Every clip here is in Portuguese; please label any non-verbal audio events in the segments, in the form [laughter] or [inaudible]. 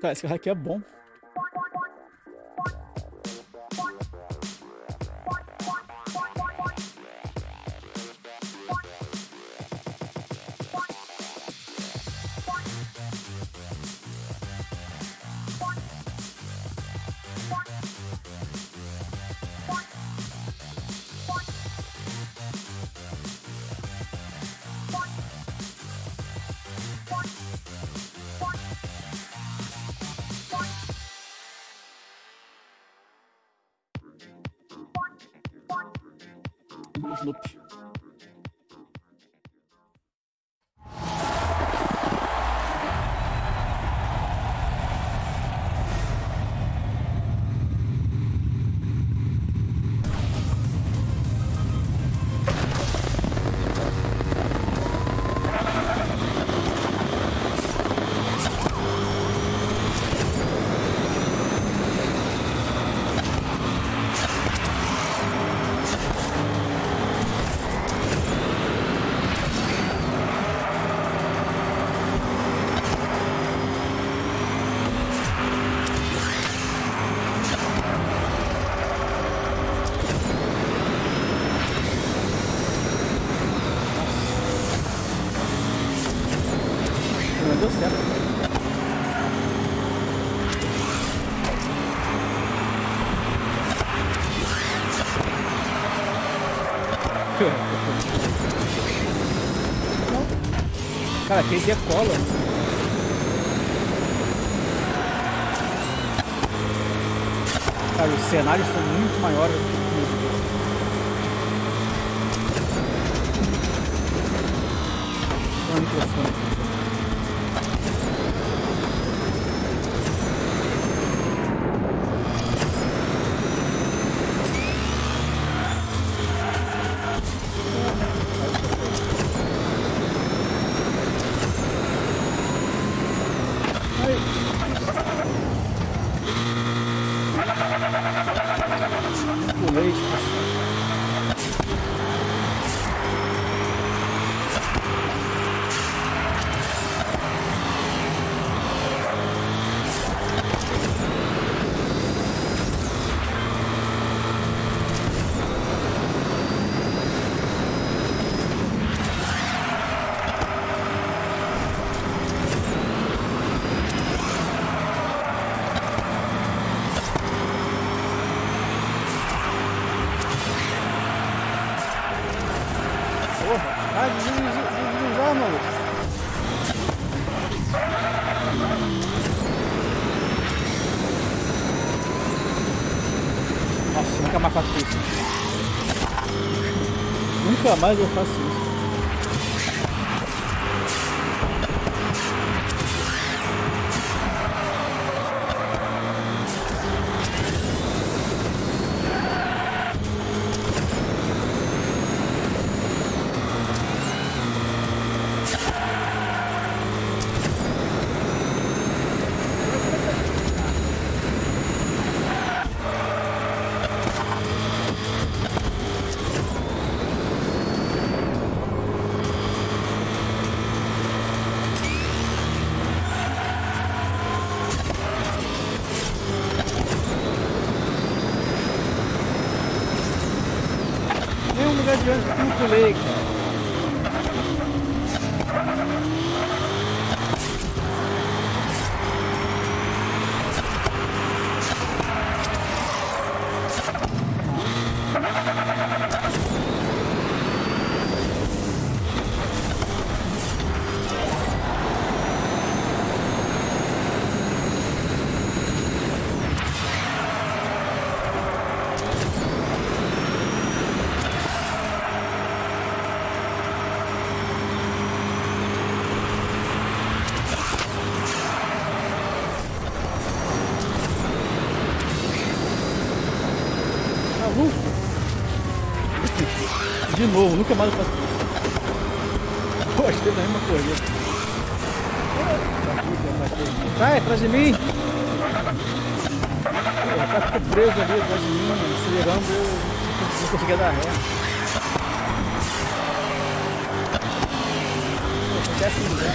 Cara, esse carro aqui é bom. Schnupp. Deu certo. [laughs] Cara, quem decola. Cara, os cenários são muito maiores do que o. Não, microfone. Pulei, tipo, Porra, vai deslizar, deslizar, maluco. Nossa, nunca mais faço isso. Nunca mais eu faço isso. just two colleagues. De novo, nunca mais eu faço isso. Gostei da mesma corrida. Sai atrás de mim! Porra, tá ficou preso ali atrás de mim, acelerando, eu não conseguia dar ré. Acontece no lugar.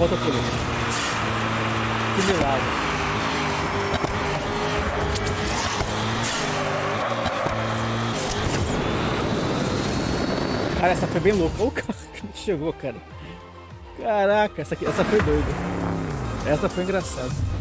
Volta eu pulei. Que milagre. Cara, essa foi bem louca. Olha o cara que chegou, cara. Caraca, essa, aqui, essa foi doida. Essa foi engraçada.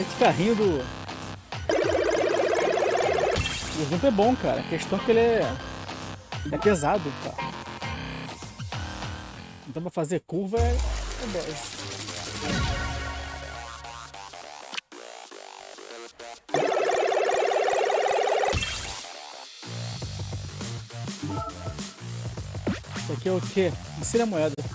Esse carrinho do. O Zump é bom, cara. A questão é que ele é. É pesado, cara. Então pra fazer curva é. é dose. Isso aqui é o quê? Ensina a moeda.